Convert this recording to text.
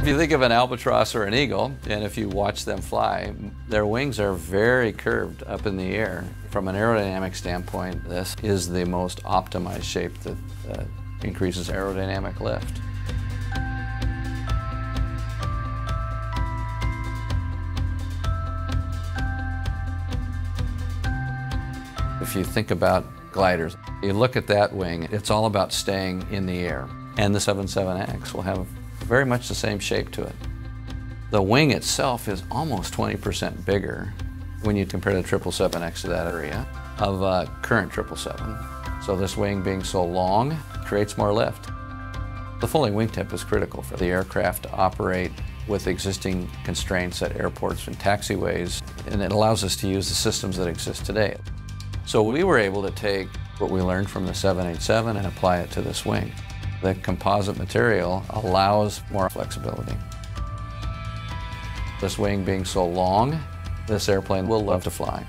If you think of an albatross or an eagle, and if you watch them fly, their wings are very curved up in the air. From an aerodynamic standpoint, this is the most optimized shape that uh, increases aerodynamic lift. If you think about gliders, you look at that wing, it's all about staying in the air. And the 777X will have very much the same shape to it. The wing itself is almost 20% bigger when you compare the 777X to that area of uh, current 777. So this wing being so long creates more lift. The folding wingtip is critical for the aircraft to operate with existing constraints at airports and taxiways, and it allows us to use the systems that exist today. So we were able to take what we learned from the 787 and apply it to this wing. The composite material allows more flexibility. This wing being so long, this airplane will love to fly.